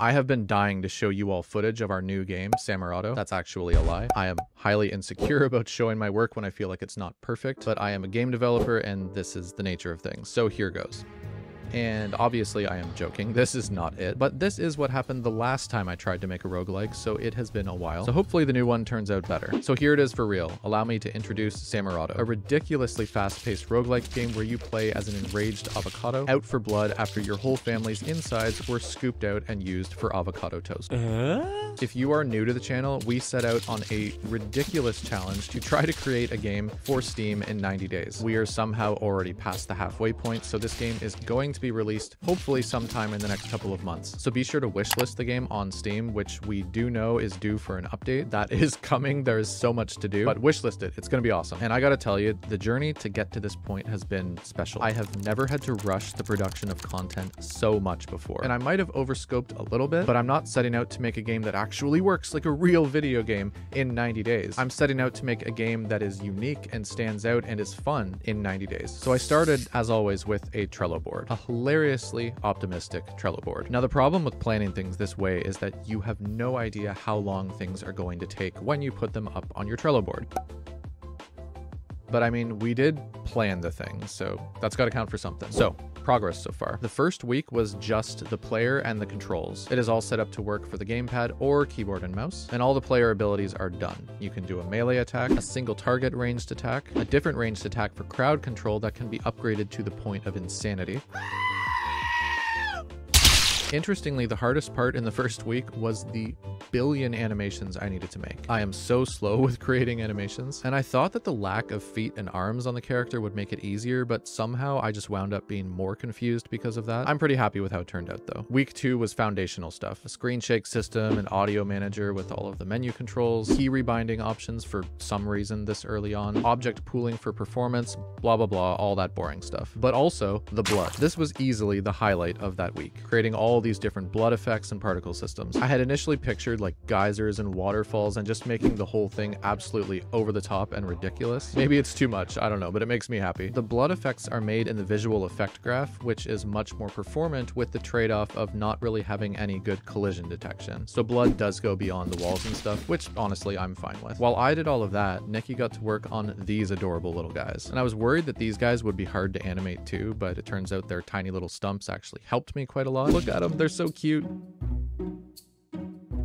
I have been dying to show you all footage of our new game, Samurado. That's actually a lie. I am highly insecure about showing my work when I feel like it's not perfect, but I am a game developer and this is the nature of things. So here goes. And obviously I am joking, this is not it, but this is what happened the last time I tried to make a roguelike, so it has been a while. So hopefully the new one turns out better. So here it is for real. Allow me to introduce Samurado, a ridiculously fast-paced roguelike game where you play as an enraged avocado, out for blood after your whole family's insides were scooped out and used for avocado toast. Uh? If you are new to the channel, we set out on a ridiculous challenge to try to create a game for Steam in 90 days. We are somehow already past the halfway point, so this game is going to to be released hopefully sometime in the next couple of months. So be sure to wishlist the game on Steam, which we do know is due for an update. That is coming. There is so much to do, but wishlist it. It's going to be awesome. And I got to tell you, the journey to get to this point has been special. I have never had to rush the production of content so much before. And I might have overscoped a little bit, but I'm not setting out to make a game that actually works like a real video game in 90 days. I'm setting out to make a game that is unique and stands out and is fun in 90 days. So I started, as always, with a Trello board, a hilariously optimistic Trello board. Now, the problem with planning things this way is that you have no idea how long things are going to take when you put them up on your Trello board. But I mean, we did plan the thing, so that's got to count for something. So, progress so far. The first week was just the player and the controls. It is all set up to work for the gamepad or keyboard and mouse, and all the player abilities are done. You can do a melee attack, a single target ranged attack, a different ranged attack for crowd control that can be upgraded to the point of insanity. Interestingly, the hardest part in the first week was the billion animations I needed to make. I am so slow with creating animations, and I thought that the lack of feet and arms on the character would make it easier, but somehow I just wound up being more confused because of that. I'm pretty happy with how it turned out though. Week two was foundational stuff. A screen shake system, an audio manager with all of the menu controls, key rebinding options for some reason this early on, object pooling for performance, blah blah blah, all that boring stuff. But also, the blood. This was easily the highlight of that week, creating all all these different blood effects and particle systems. I had initially pictured like geysers and waterfalls and just making the whole thing absolutely over the top and ridiculous. Maybe it's too much, I don't know, but it makes me happy. The blood effects are made in the visual effect graph, which is much more performant with the trade-off of not really having any good collision detection. So blood does go beyond the walls and stuff, which honestly I'm fine with. While I did all of that, Nikki got to work on these adorable little guys. And I was worried that these guys would be hard to animate too, but it turns out their tiny little stumps actually helped me quite a lot. Look at them. They're so cute.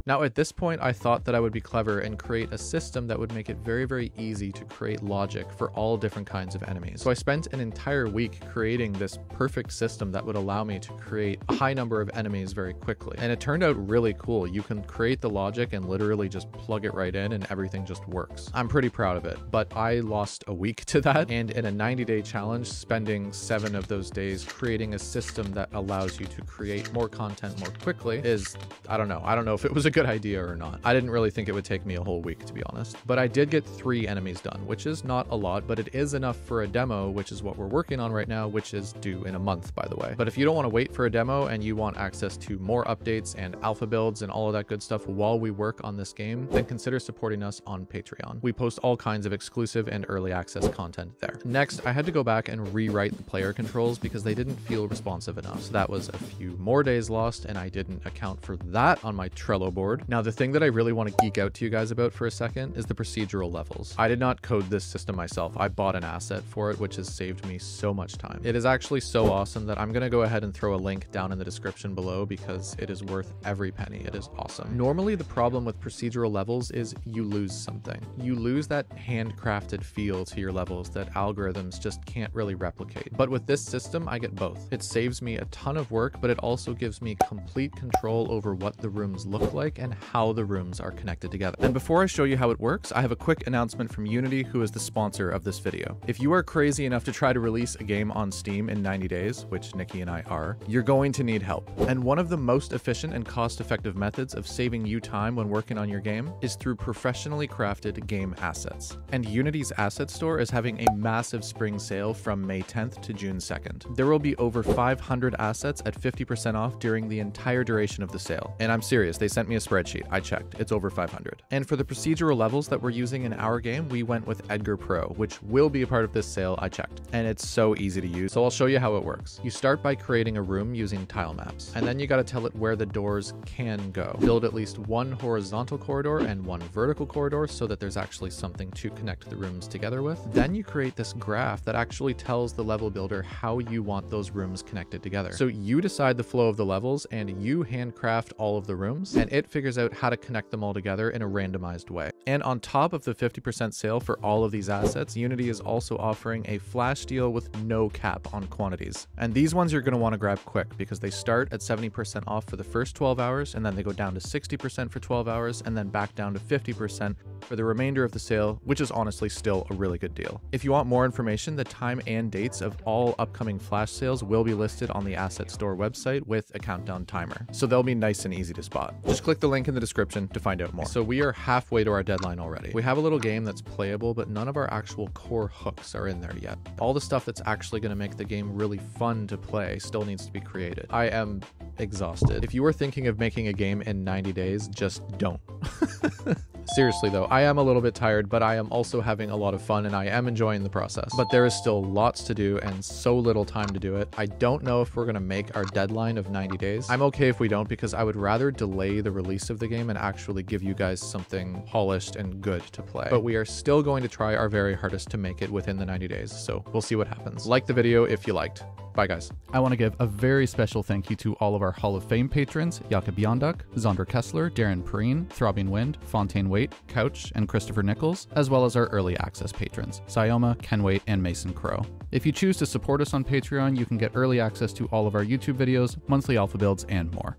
Now at this point, I thought that I would be clever and create a system that would make it very, very easy to create logic for all different kinds of enemies. So I spent an entire week creating this perfect system that would allow me to create a high number of enemies very quickly. And it turned out really cool. You can create the logic and literally just plug it right in and everything just works. I'm pretty proud of it, but I lost a week to that. And in a 90 day challenge, spending seven of those days creating a system that allows you to create more content more quickly is, I don't know. I don't know if it was a good idea or not. I didn't really think it would take me a whole week, to be honest. But I did get three enemies done, which is not a lot, but it is enough for a demo, which is what we're working on right now, which is due in a month, by the way. But if you don't want to wait for a demo and you want access to more updates and alpha builds and all of that good stuff while we work on this game, then consider supporting us on Patreon. We post all kinds of exclusive and early access content there. Next, I had to go back and rewrite the player controls because they didn't feel responsive enough. So that was a few more days lost, and I didn't account for that on my Trello board board. Now, the thing that I really want to geek out to you guys about for a second is the procedural levels. I did not code this system myself. I bought an asset for it, which has saved me so much time. It is actually so awesome that I'm going to go ahead and throw a link down in the description below because it is worth every penny. It is awesome. Normally, the problem with procedural levels is you lose something. You lose that handcrafted feel to your levels that algorithms just can't really replicate. But with this system, I get both. It saves me a ton of work, but it also gives me complete control over what the rooms look like and how the rooms are connected together. And before I show you how it works, I have a quick announcement from Unity, who is the sponsor of this video. If you are crazy enough to try to release a game on Steam in 90 days, which Nikki and I are, you're going to need help. And one of the most efficient and cost-effective methods of saving you time when working on your game is through professionally crafted game assets. And Unity's asset store is having a massive spring sale from May 10th to June 2nd. There will be over 500 assets at 50% off during the entire duration of the sale. And I'm serious, they sent me a spreadsheet. I checked. It's over 500. And for the procedural levels that we're using in our game, we went with Edgar Pro, which will be a part of this sale. I checked. And it's so easy to use. So I'll show you how it works. You start by creating a room using tile maps, and then you got to tell it where the doors can go. Build at least one horizontal corridor and one vertical corridor so that there's actually something to connect the rooms together with. Then you create this graph that actually tells the level builder how you want those rooms connected together. So you decide the flow of the levels and you handcraft all of the rooms, and it figures out how to connect them all together in a randomized way. And on top of the 50% sale for all of these assets, Unity is also offering a flash deal with no cap on quantities. And these ones you're going to want to grab quick because they start at 70% off for the first 12 hours, and then they go down to 60% for 12 hours, and then back down to 50% for the remainder of the sale, which is honestly still a really good deal. If you want more information, the time and dates of all upcoming flash sales will be listed on the Asset Store website with a countdown timer, so they'll be nice and easy to spot. Just click the link in the description to find out more. So we are halfway to our deadline already. We have a little game that's playable, but none of our actual core hooks are in there yet. All the stuff that's actually going to make the game really fun to play still needs to be created. I am exhausted. If you were thinking of making a game in 90 days, just don't. Seriously though, I am a little bit tired, but I am also having a lot of fun and I am enjoying the process. But there is still lots to do and so little time to do it. I don't know if we're to make our deadline of 90 days. I'm okay if we don't because I would rather delay the release of the game and actually give you guys something polished and good to play. But we are still going to try our very hardest to make it within the 90 days, so we'll see what happens. Like the video if you liked. Bye, guys. I want to give a very special thank you to all of our Hall of Fame patrons Jakob Bjonduk, Zonder Kessler, Darren Perrine, Throbbing Wind, Fontaine Waite, Couch, and Christopher Nichols, as well as our early access patrons Sioma, Ken Waite, and Mason Crow. If you choose to support us on Patreon, you can get early access to all of our YouTube videos, monthly alpha builds, and more.